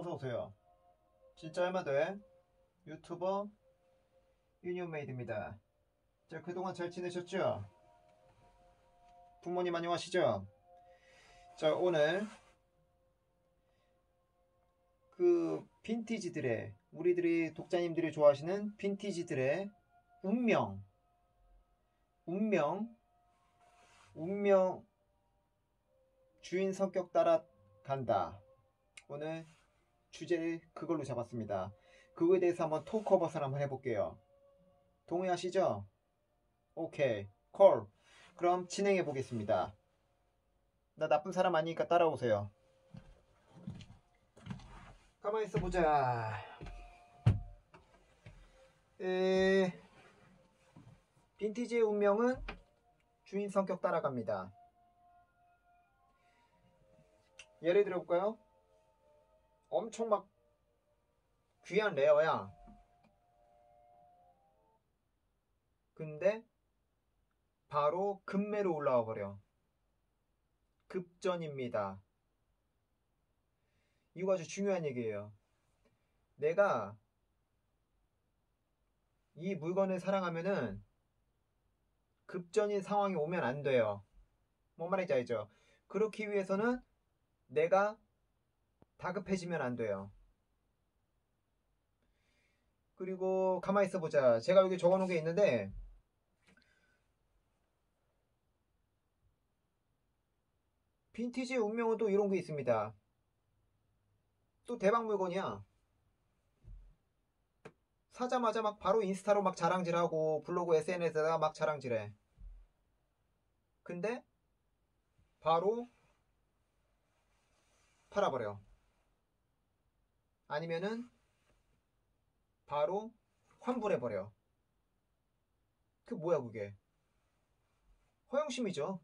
어서오세요. 진짜 얼마 돼? 유튜버 유니온메이드입니다. 자, 그동안 잘 지내셨죠? 부모님 안녕하시죠? 자, 오늘 그 빈티지들의 우리 구독자님들이 좋아하시는 빈티지들의 운명 운명 운명 주인 성격 따라 간다. 오늘 주제를 그걸로 잡았습니다. 그거에 대해서 한번 토크오버설 한번 해볼게요. 동의하시죠? 오케이. 콜. 그럼 진행해 보겠습니다. 나 나쁜 사람 아니니까 따라오세요. 가만히 있어 보자. 에... 빈티지의 운명은 주인 성격 따라갑니다. 예를 들어볼까요? 엄청 막 귀한 레어야. 근데 바로 급매로 올라와 버려. 급전입니다. 이거 아주 중요한 얘기예요. 내가 이 물건을 사랑하면은 급전인 상황이 오면 안 돼요. 뭔 말인지 알죠? 그렇기 위해서는 내가 다급해지면 안 돼요. 그리고 가만히 있어 보자. 제가 여기 적어 놓은 게 있는데 빈티지 운명은 또 이런 게 있습니다. 또 대박 물건이야. 사자마자 막 바로 인스타로 막 자랑질하고 블로그 SNS에다가 막 자랑질해. 근데 바로 팔아버려. 아니면은 바로 환불해버려. 그 뭐야 그게? 허영심이죠.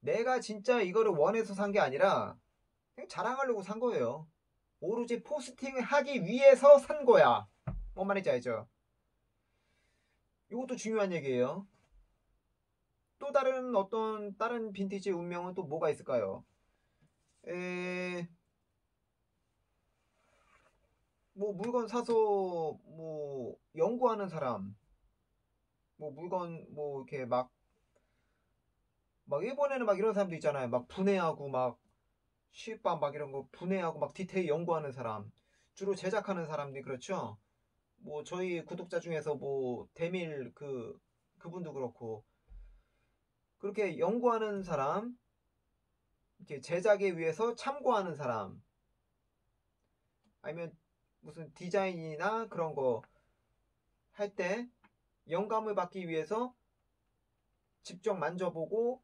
내가 진짜 이거를 원해서 산 게 아니라 그냥 자랑하려고 산 거예요. 오로지 포스팅을 하기 위해서 산 거야. 뭔 말인지 알죠? 이것도 중요한 얘기예요. 또 다른 어떤 다른 빈티지 운명은 또 뭐가 있을까요? 에... 뭐 물건 사서 뭐 연구하는 사람 뭐 물건 뭐 이렇게 막 막 일본에는 막 이런 사람도 있잖아요. 막 분해하고 막 시밥 막 이런 거 분해하고 막 디테일 연구하는 사람 주로 제작하는 사람들이 그렇죠. 뭐 저희 구독자 중에서 뭐 대밀 그 그분도 그렇고 그렇게 연구하는 사람 이렇게 제작에 위해서 참고하는 사람 아니면 무슨 디자인이나 그런 거 할 때 영감을 받기 위해서 직접 만져보고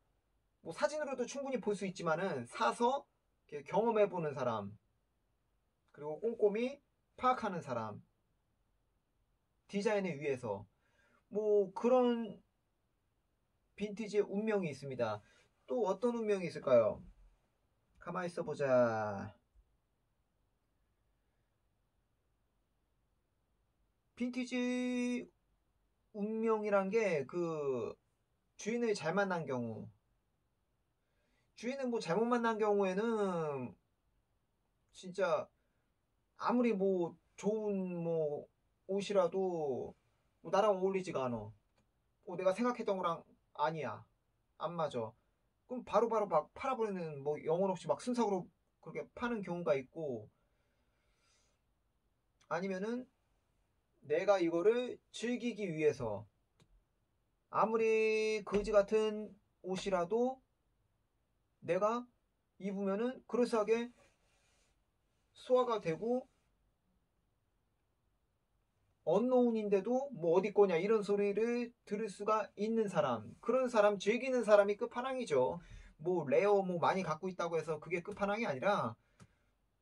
뭐 사진으로도 충분히 볼 수 있지만은 사서 경험해 보는 사람 그리고 꼼꼼히 파악하는 사람 디자인에 위해서 뭐 그런 빈티지의 운명이 있습니다. 또 어떤 운명이 있을까요? 가만히 있어 보자. 빈티지 운명이란 게 그 주인을 잘 만난 경우 주인은 뭐 잘못 만난 경우에는 진짜 아무리 뭐 좋은 뭐 옷이라도 뭐 나랑 어울리지가 않아. 어, 내가 생각했던 거랑 아니야. 안 맞아. 그럼 바로바로 바로 막 팔아버리는 뭐 영혼 없이 막 순삭으로 그렇게 파는 경우가 있고 아니면은 내가 이거를 즐기기 위해서 아무리 거지 같은 옷이라도 내가 입으면은 그럴싸하게 소화가 되고 unknown인데도 뭐 어디 거냐 이런 소리를 들을 수가 있는 사람. 그런 사람 즐기는 사람이 끝판왕이죠. 뭐 rare 뭐 많이 갖고 있다고 해서 그게 끝판왕이 아니라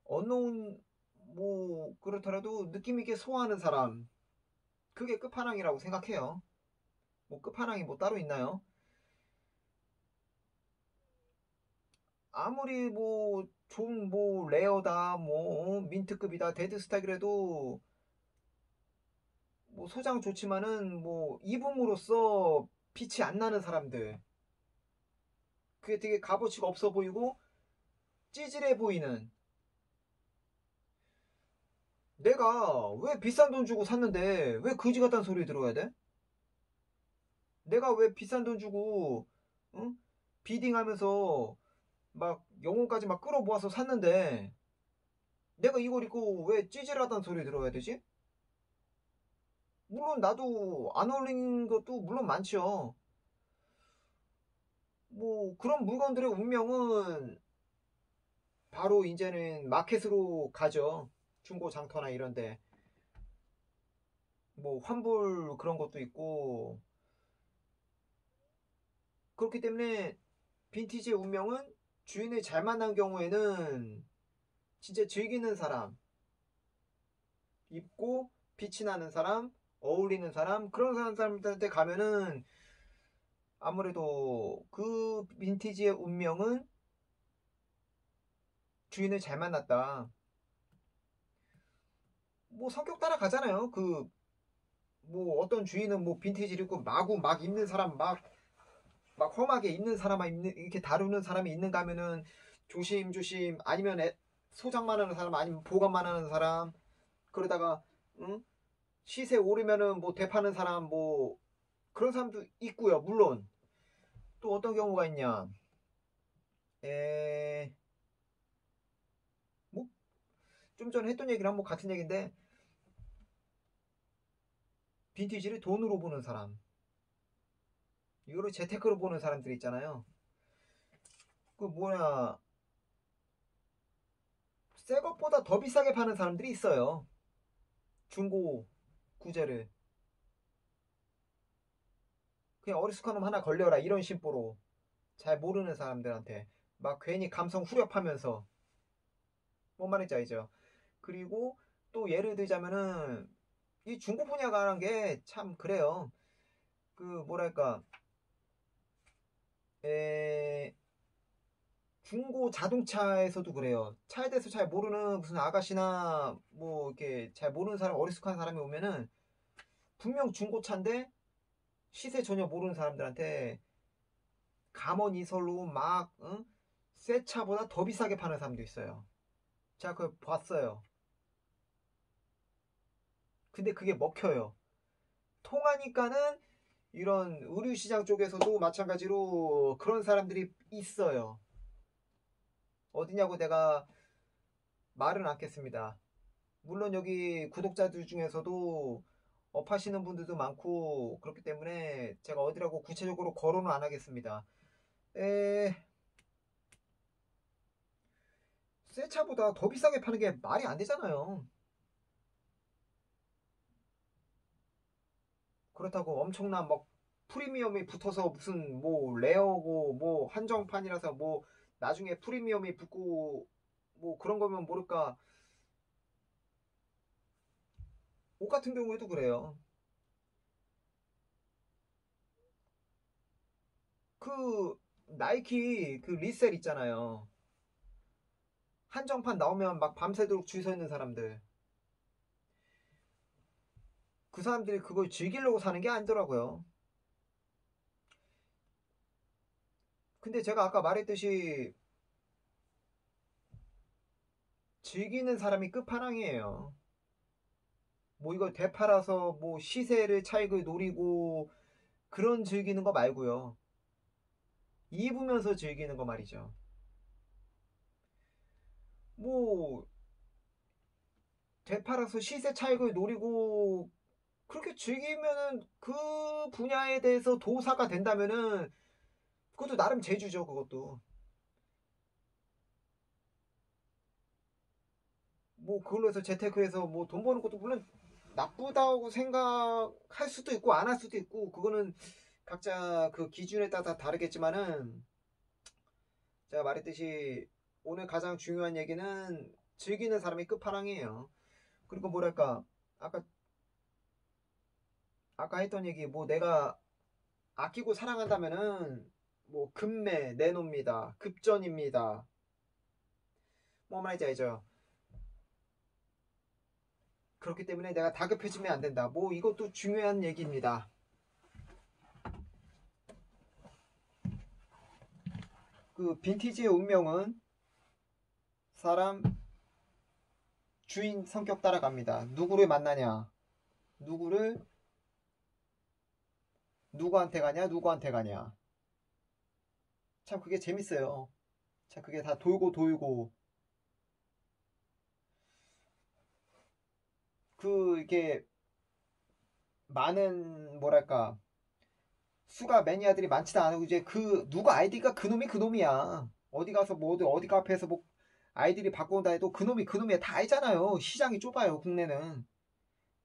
언노운 뭐 그렇더라도 느낌 있게 소화하는 사람. 그게 끝판왕이라고 생각해요. 뭐 끝판왕이 뭐 따로 있나요? 아무리 뭐 좋은 뭐 rare다 뭐 mint급이다 deadstock이라도 뭐 소장 좋지만은 뭐 입음으로써 빛이 안 나는 사람들. 그게 되게 값어치가 없어 보이고 찌질해 보이는 내가 왜 비싼 돈 주고 샀는데 왜 거지 같다는 소리 들어야 돼? 내가 왜 비싼 돈 주고 응? 비딩하면서 막 영혼까지 막 끌어모아서 샀는데 내가 이걸 입고 왜 찌질하다는 소리 들어야 되지? 물론 나도 안 어울리는 것도 물론 많죠. 뭐 그런 물건들의 운명은 바로 이제는 마켓으로 가죠. 중고 장터나 이런데 뭐 환불 그런 것도 있고 그렇기 때문에 빈티지의 운명은 주인을 잘 만난 경우에는 진짜 즐기는 사람 입고 빛이 나는 사람 어울리는 사람 그런 사람들한테 가면은 아무래도 그 빈티지의 운명은 주인을 잘 만났다. 뭐 성격 따라 가잖아요. 그 뭐 어떤 주인은 뭐 빈티지를 입고 마구 막 입는 사람 막 막 험하게 입는 사람만 입는 이렇게 다루는 사람이 있는가 하면은 조심조심 아니면 애, 소장만 하는 사람 아니면 보관만 하는 사람 그러다가 응? 시세 오르면은 뭐 되파는 사람 뭐 그런 사람도 있고요. 물론 또 어떤 경우가 있냐? 에... 뭐? 좀 전에 했던 얘기를 한번 같은 얘기인데 빈티지를 돈으로 보는 사람 이거를 재테크로 보는 사람들 있잖아요. 그 뭐냐 새 것보다 더 비싸게 파는 사람들이 있어요. 중고 구제를 그냥 어리숙한 놈 하나 걸려라 이런 심보로 잘 모르는 사람들한테 막 괜히 감성 후렵하면서 뭔 말인지 알죠? 그리고 또 예를 들자면은 이 중고 분야가라는 게 참 그래요. 그 뭐랄까 에 중고 자동차에서도 그래요. 차에 대해서 잘 모르는 무슨 아가씨나 뭐 이렇게 잘 모르는 사람 어리숙한 사람이 오면은 분명 중고차인데 시세 전혀 모르는 사람들한테 감원 이설로 막 응? 새 차보다 더 비싸게 파는 사람도 있어요. 제가 그걸 봤어요. 근데 그게 먹혀요. 통하니까는 이런 의류 시장 쪽에서도 마찬가지로 그런 사람들이 있어요. 어디냐고 내가 말은 않겠습니다. 물론 여기 구독자들 중에서도 업하시는 분들도 많고 그렇기 때문에 제가 어디라고 구체적으로 거론은 안 하겠습니다. 에... 새 차보다 더 비싸게 파는 게 말이 안 되잖아요. 그렇다고 엄청난 막 프리미엄이 붙어서 무슨 뭐 레어고 뭐 한정판이라서 뭐 나중에 프리미엄이 붙고 뭐 그런 거면 모를까 옷 같은 경우에도 그래요. 그 나이키 그 리셀 있잖아요. 한정판 나오면 막 밤새도록 줄 서 있는 사람들. 그 사람들이 그걸 즐기려고 사는 게 아니더라고요. 근데 제가 아까 말했듯이 즐기는 사람이 끝판왕이에요. 뭐 이거 되팔아서 뭐 시세를 차익을 노리고 그런 즐기는 거 말고요. 입으면서 즐기는 거 말이죠. 뭐 되팔아서 시세 차익을 노리고 그렇게 즐기면은 그 분야에 대해서 도사가 된다면은 그것도 나름 재주죠 그것도 뭐 그걸로 해서 재테크해서 뭐 돈 버는 것도 물론 나쁘다고 생각할 수도 있고 안 할 수도 있고 그거는 각자 그 기준에 따라 다르겠지만은 제가 말했듯이 오늘 가장 중요한 얘기는 즐기는 사람이 끝판왕이에요. 그리고 뭐랄까 아까 아까 했던 얘기 뭐 내가 아끼고 사랑한다면은 뭐 급매 내놓습니다. 급전입니다. 뭐 말인지 알죠? 그렇기 때문에 내가 다급해지면 안 된다. 뭐 이것도 중요한 얘기입니다. 그 빈티지의 운명은 사람 주인 성격 따라갑니다. 누구를 만나냐? 누구를 누구한테 가냐? 누구한테 가냐? 참 그게 재밌어요. 참 그게 다 돌고 돌고 그 이게 많은 뭐랄까 수가 매니아들이 많지도 않고 이제 그 누가 아이디가 그놈이 그놈이야. 어디 가서 뭐 어디 어디 카페에서 뭐 아이들이 바꾼다 해도 그놈이 그놈이야 다 알잖아요. 시장이 좁아요 국내는.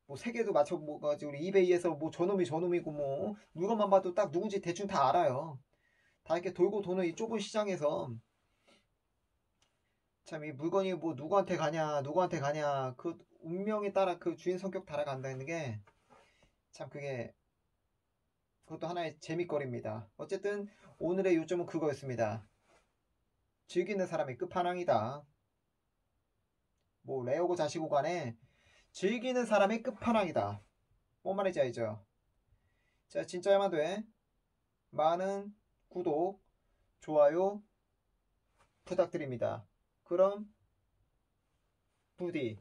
뭐 세계도 맞춰 뭐 가지고 우리 이베이에서 뭐 저놈이 저놈이고 뭐 물건만 봐도 딱 누군지 대충 다 알아요. 다 이렇게 돌고 도는 이 좁은 시장에서 참 이 물건이 뭐 누구한테 가냐 누구한테 가냐 그 운명에 따라 그 주인 성격 따라간다는 게 참 그게 그것도 하나의 재밌거리입니다. 어쨌든 오늘의 요점은 그거였습니다. 즐기는 사람이 끝판왕이다. 뭐 레오고 자시고 간에 즐기는 사람이 끝판왕이다. 뭔 말인지 알죠? 자 진짜 야만 돼. 많은 구독, 좋아요 부탁드립니다. 그럼 부디